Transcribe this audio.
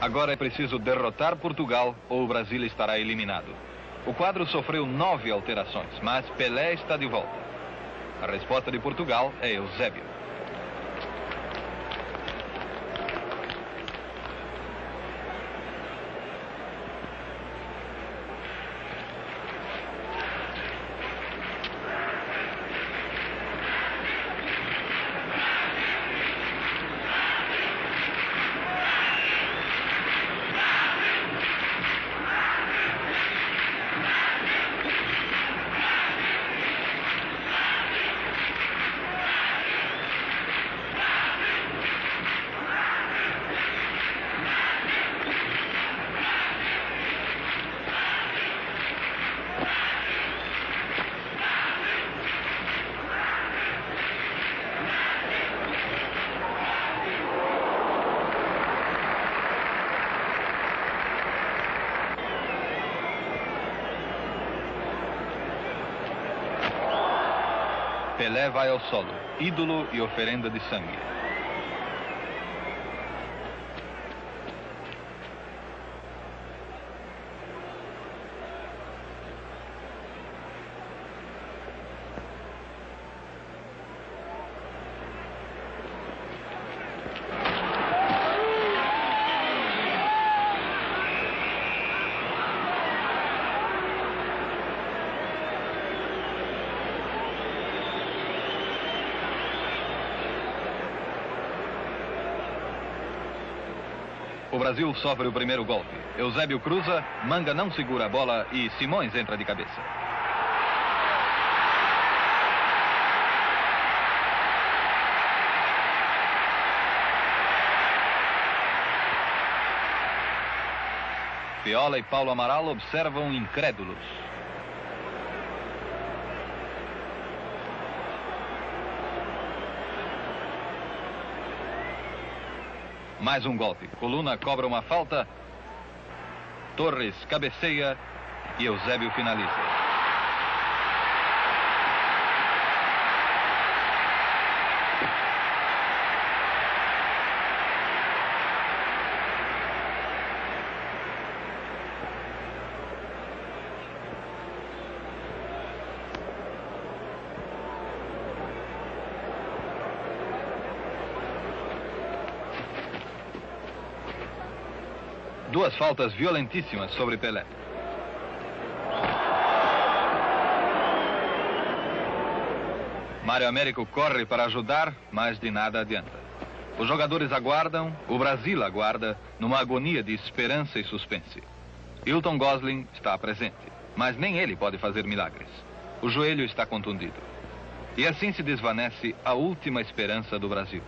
Agora é preciso derrotar Portugal ou o Brasil estará eliminado. O quadro sofreu nove alterações, mas Pelé está de volta. A resposta de Portugal é Eusébio. Pelé vai ao solo, ídolo e oferenda de sangue. O Brasil sofre o primeiro golpe. Eusébio cruza, Manga não segura a bola e Simões entra de cabeça. Piola e Paulo Amaral observam incrédulos. Mais um golpe. Coluna cobra uma falta. Torres cabeceia e Eusébio finaliza. Duas faltas violentíssimas sobre Pelé. Mário Américo corre para ajudar, mas de nada adianta. Os jogadores aguardam, o Brasil aguarda, numa agonia de esperança e suspense. Hilton Gosling está presente, mas nem ele pode fazer milagres. O joelho está contundido. E assim se desvanece a última esperança do Brasil.